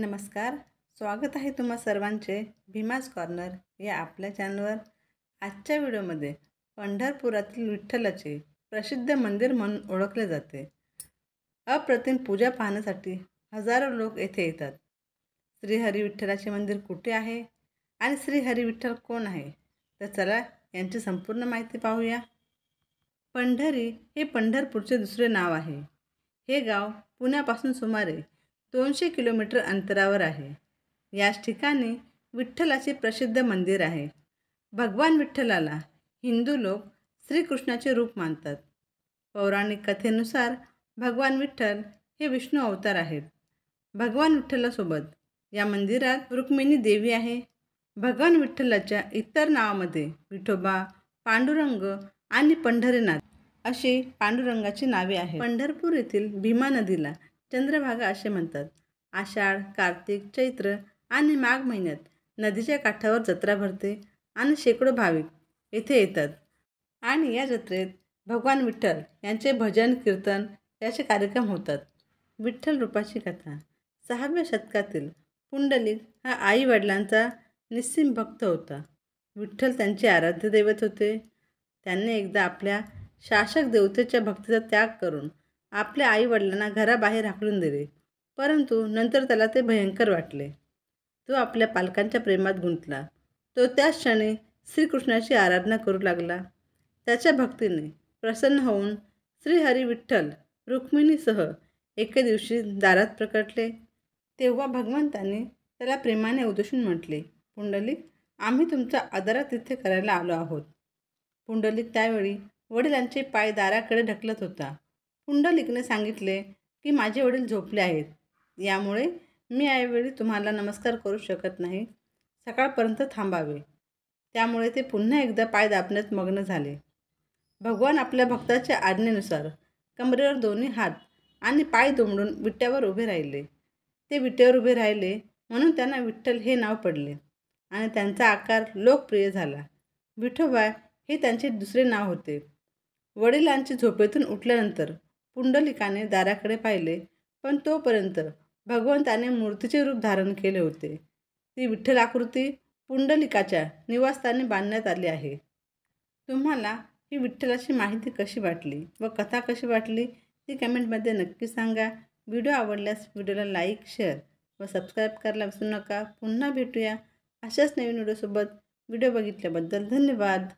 नमस्कार. स्वागत आहे तुम्हा सर्वांचे भीमाज कॉर्नर या आपल्या चॅनलवर. आजच्या व्हिडिओमध्ये पंढरपुरातील विठ्ठलाचे प्रसिद्ध मंदिर म्हणून ओळखले जाते. अप्रतिम पूजा पाहण्यासाठी हजारो लोक येथे येतात. श्रीहरी विठ्ठलाचे मंदिर कुठे आहे आणि श्रीहरी विठ्ठल कोण आहे? तर चला यांची संपूर्ण माहिती पाहूया. पंढरी हे पंढरपूरचे दुसरे नाव आहे. हे गाव पुण्यापासून सुमारे दोनशे किलोमीटर अंतरावर आहे. याच ठिकाणी विठ्ठलाचे प्रसिद्ध मंदिर आहे. भगवान विठ्ठलाला हिंदू लोक श्रीकृष्णाचे रूप मानतात. पौराणिक कथेनुसार भगवान विठ्ठल हे विष्णू अवतार आहेत. भगवान विठ्ठलासोबत या मंदिरात रुक्मिणी देवी आहे. भगवान विठ्ठलाच्या इतर नावामध्ये विठोबा पांडुरंग आणि पंढरीनाथ अशी पांडुरंगाची नावे आहेत. पंढरपूर येथील भीमा नदीला चंद्रभागा असे म्हणतात. आषाढ कार्तिक चैत्र आणि माघ महिन्यात नदीच्या काठावर जत्रा भरते आणि शेकडो भाविक येथे येतात. आणि या जत्रेत भगवान विठ्ठल यांचे भजन कीर्तन याचे कार्यक्रम होतात. विठ्ठल रूपाची कथा. सहाव्या शतकातील पुंडलिक हा आई वडिलांचा निस्सिम भक्त होता. विठ्ठल त्यांचे आराध्य दैवत होते. त्यांनी एकदा आपल्या शासक देवतेच्या भक्तीचा त्याग करून आपल्या आईवडिलांना घराबाहेर हाकलून दिले. परंतु नंतर त्याला ते भयंकर वाटले. तो आपल्या पालकांच्या प्रेमात गुंतला. तो त्याच क्षणी श्रीकृष्णाची आराधना करू लागला. त्याच्या भक्तीने प्रसन्न होऊन श्रीहरी विठ्ठल रुक्मिणीसह एके दिवशी दारात प्रकटले. तेव्हा भगवंताने त्याला प्रेमाने उद्देशून म्हटले पुंडलिक आम्ही तुमचा आदरातिथ्य करायला आलो आहोत. पुंडलिक त्यावेळी वडिलांचे पाय दाराकडे ढकलत होता. पुंडलिकने सांगितले की माझे वडील झोपले आहेत. यामुळे मी यावेळी तुम्हाला नमस्कार करू शकत नाही. सकाळपर्यंत थांबावे. त्यामुळे ते पुन्हा एकदा पाय दाबण्यात मग्न झाले. भगवान आपल्या भक्ताच्या आज्ञेनुसार कमरेवर दोन्ही हात आणि पाय दुमडून विट्यावर उभे राहिले. ते विट्यावर उभे राहिले म्हणून त्यांना विठ्ठल हे नाव पडले आणि त्यांचा आकार लोकप्रिय झाला. विठोबा हे त्यांचे दुसरे नाव होते. वडिलांची झोपेतून उठल्यानंतर पुंडलिकाने दाराकडे पाहिले पण तोपर्यंत भगवंताने मूर्तीचे रूप धारण केले होते. ती विठ्ठल आकृती पुंडलिकाच्या निवासस्थानी बांधण्यात आली आहे. तुम्हाला ही विठ्ठलाची माहिती कशी वाटली व कथा कशी वाटली ती कमेंटमध्ये नक्की सांगा. व्हिडिओ आवडल्यास व्हिडिओला लाईक शेअर व सबस्क्राईब करायला विसरू नका. पुन्हा भेटूया अशाच नवीन व्हिडिओसोबत. व्हिडिओ बघितल्याबद्दल धन्यवाद.